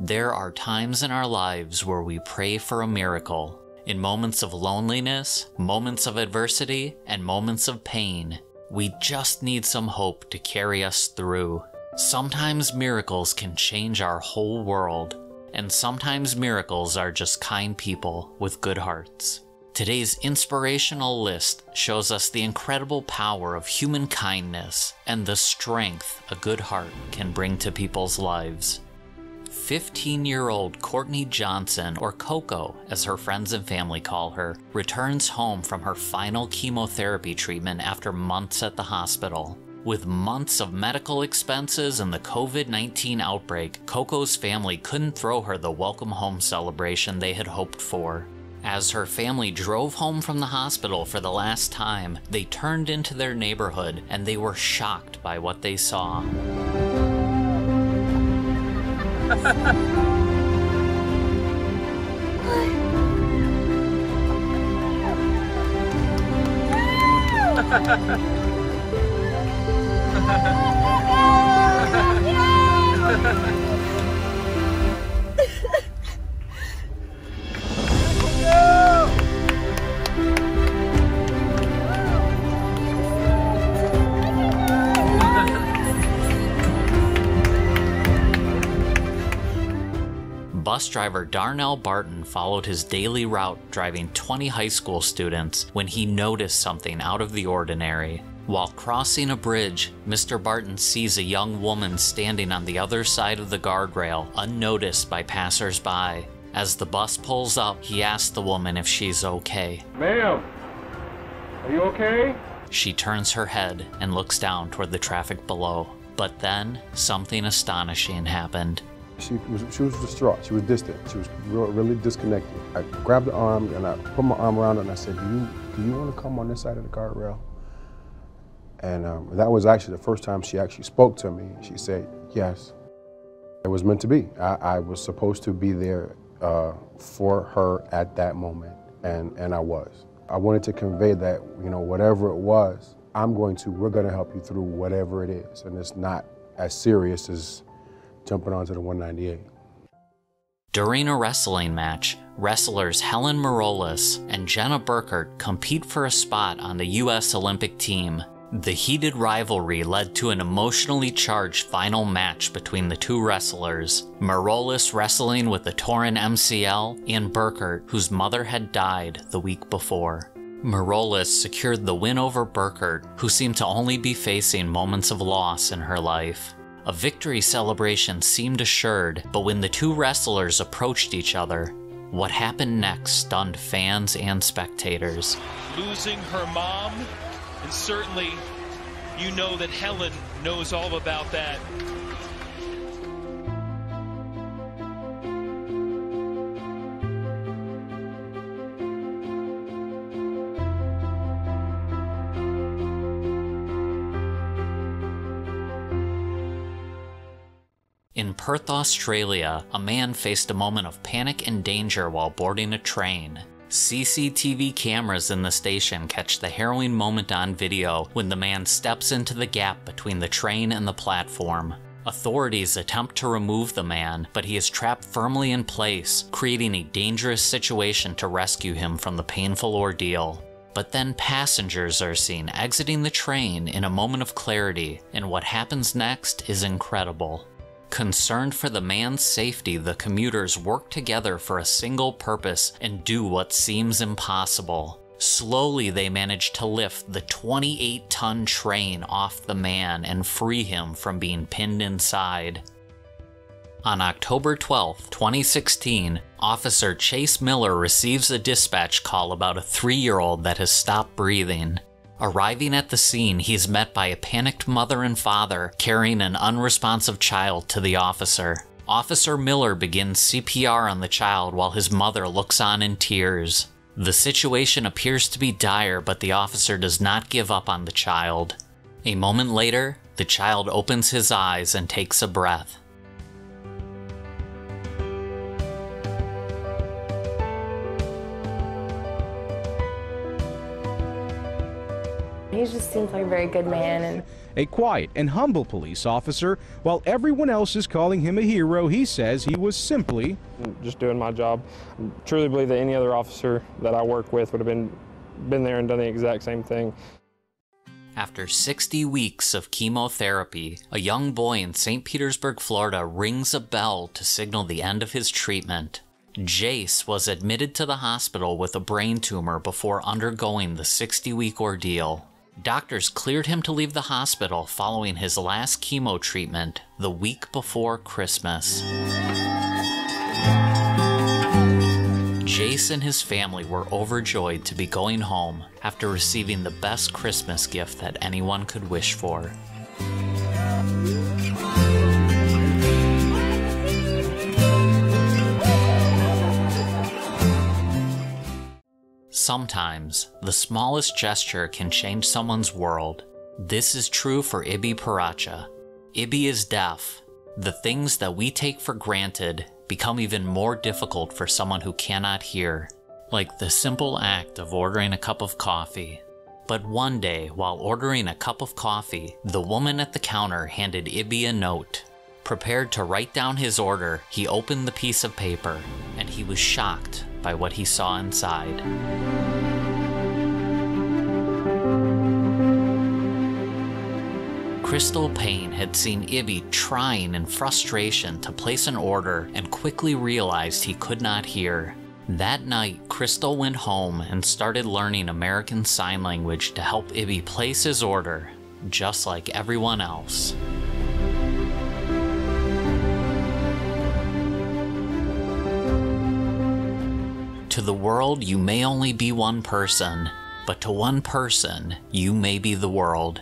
There are times in our lives where we pray for a miracle. In moments of loneliness, moments of adversity, and moments of pain, we just need some hope to carry us through. Sometimes miracles can change our whole world, and sometimes miracles are just kind people with good hearts. Today's inspirational list shows us the incredible power of human kindness and the strength a good heart can bring to people's lives. 15 year old Courtney Johnson, or Coco as her friends and family call her, returns home from her final chemotherapy treatment after months at the hospital. With months of medical expenses and the COVID 19 outbreak, Coco's family couldn't throw her the welcome home celebration they had hoped for. As her family drove home from the hospital for the last time, they turned into their neighborhood and they were shocked by what they saw. 哈哈哈哈！哈哈哈哈！哈哈哈哈哈 Bus driver Darnell Barton followed his daily route driving 20 high school students when he noticed something out of the ordinary. While crossing a bridge, Mr. Barton sees a young woman standing on the other side of the guardrail, unnoticed by passersby. As the bus pulls up, he asks the woman if she's okay. Ma'am, are you okay? She turns her head and looks down toward the traffic below. But then, something astonishing happened. She was, she was distraught. She was distant. She was real, really disconnected. I grabbed her arm and I put my arm around her and I said, "Do you do you want to come on this side of the guardrail?" And um, that was actually the first time she actually spoke to me. She said, "Yes." It was meant to be. I, I was supposed to be there uh, for her at that moment, and and I was. I wanted to convey that you know whatever it was, I'm going to. We're going to help you through whatever it is, and it's not as serious as jumping onto the 198. During a wrestling match, wrestlers Helen Maroulis and Jenna Burkert compete for a spot on the U.S. Olympic team. The heated rivalry led to an emotionally charged final match between the two wrestlers, Maroulis wrestling with the torn MCL and Burkert, whose mother had died the week before. Maroulis secured the win over Burkert, who seemed to only be facing moments of loss in her life. A victory celebration seemed assured, but when the two wrestlers approached each other, what happened next stunned fans and spectators. Losing her mom, and certainly you know that Helen knows all about that. Perth, Australia, a man faced a moment of panic and danger while boarding a train. CCTV cameras in the station catch the harrowing moment on video when the man steps into the gap between the train and the platform. Authorities attempt to remove the man, but he is trapped firmly in place, creating a dangerous situation to rescue him from the painful ordeal. But then passengers are seen exiting the train in a moment of clarity, and what happens next is incredible. Concerned for the man's safety, the commuters work together for a single purpose and do what seems impossible. Slowly, they manage to lift the 28 ton train off the man and free him from being pinned inside. On October 12, 2016, Officer Chase Miller receives a dispatch call about a three year old that has stopped breathing. Arriving at the scene, he is met by a panicked mother and father carrying an unresponsive child to the officer. Officer Miller begins CPR on the child while his mother looks on in tears. The situation appears to be dire, but the officer does not give up on the child. A moment later, the child opens his eyes and takes a breath. He just seems like a very good man, and a quiet and humble police officer, while everyone else is calling him a hero, he says he was simply just doing my job. I truly believe that any other officer that I work with would have been been there and done the exact same thing. After 60 weeks of chemotherapy, a young boy in St. Petersburg, Florida rings a bell to signal the end of his treatment. Jace was admitted to the hospital with a brain tumor before undergoing the 60 week ordeal. Doctors cleared him to leave the hospital following his last chemo treatment the week before Christmas. Jace and his family were overjoyed to be going home after receiving the best Christmas gift that anyone could wish for. Sometimes, the smallest gesture can change someone's world. This is true for Ibi Paracha. Ibi is deaf. The things that we take for granted become even more difficult for someone who cannot hear, like the simple act of ordering a cup of coffee. But one day, while ordering a cup of coffee, the woman at the counter handed Ibi a note. Prepared to write down his order, he opened the piece of paper, and he was shocked by what he saw inside. Crystal Payne had seen Ibi trying in frustration to place an order and quickly realized he could not hear. That night, Crystal went home and started learning American Sign Language to help Ibi place his order, just like everyone else. To the world, you may only be one person, but to one person, you may be the world.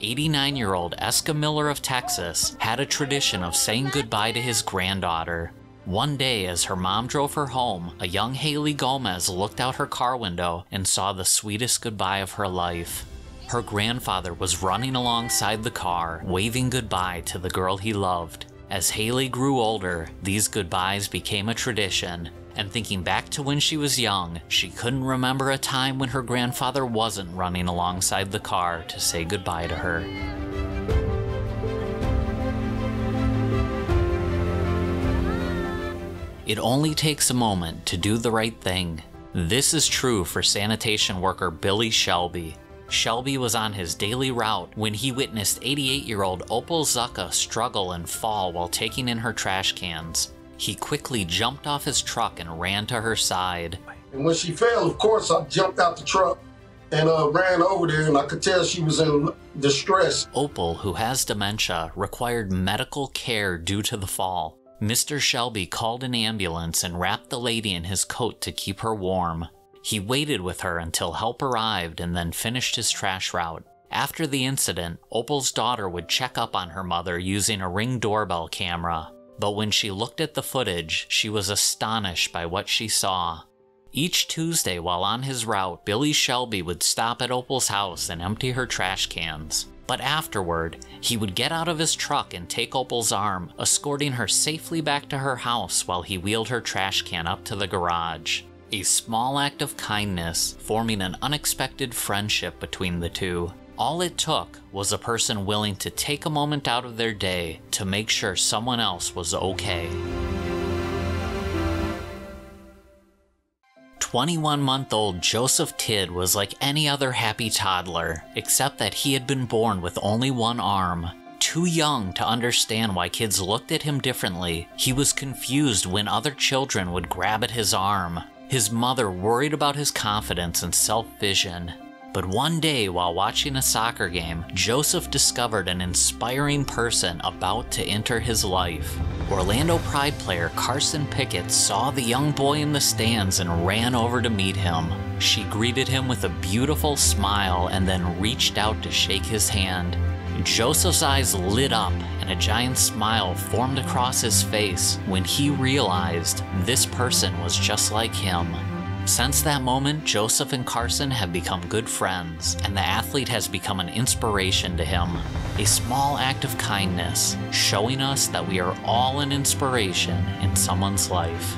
89 year old Eska Miller of Texas had a tradition of saying goodbye to his granddaughter. One day, as her mom drove her home, a young Haley Gomez looked out her car window and saw the sweetest goodbye of her life. Her grandfather was running alongside the car, waving goodbye to the girl he loved. As Haley grew older, these goodbyes became a tradition, and thinking back to when she was young, she couldn't remember a time when her grandfather wasn't running alongside the car to say goodbye to her. It only takes a moment to do the right thing. This is true for sanitation worker Billy Shelby. Shelby was on his daily route when he witnessed 88 year old Opal Zucka struggle and fall while taking in her trash cans. He quickly jumped off his truck and ran to her side. And when she fell, of course, I jumped out the truck and uh, ran over there, and I could tell she was in distress. Opal, who has dementia, required medical care due to the fall. Mr. Shelby called an ambulance and wrapped the lady in his coat to keep her warm. He waited with her until help arrived and then finished his trash route. After the incident, Opal's daughter would check up on her mother using a ring doorbell camera, but when she looked at the footage, she was astonished by what she saw. Each Tuesday while on his route, Billy Shelby would stop at Opal's house and empty her trash cans. But afterward, he would get out of his truck and take Opal's arm, escorting her safely back to her house while he wheeled her trash can up to the garage. A small act of kindness, forming an unexpected friendship between the two. All it took was a person willing to take a moment out of their day to make sure someone else was okay. 21 month old Joseph Tidd was like any other happy toddler, except that he had been born with only one arm. Too young to understand why kids looked at him differently, he was confused when other children would grab at his arm. His mother worried about his confidence and self vision. But one day, while watching a soccer game, Joseph discovered an inspiring person about to enter his life. Orlando Pride player Carson Pickett saw the young boy in the stands and ran over to meet him. She greeted him with a beautiful smile and then reached out to shake his hand. Joseph's eyes lit up and a giant smile formed across his face when he realized this person was just like him. Since that moment, Joseph and Carson have become good friends, and the athlete has become an inspiration to him. A small act of kindness, showing us that we are all an inspiration in someone's life.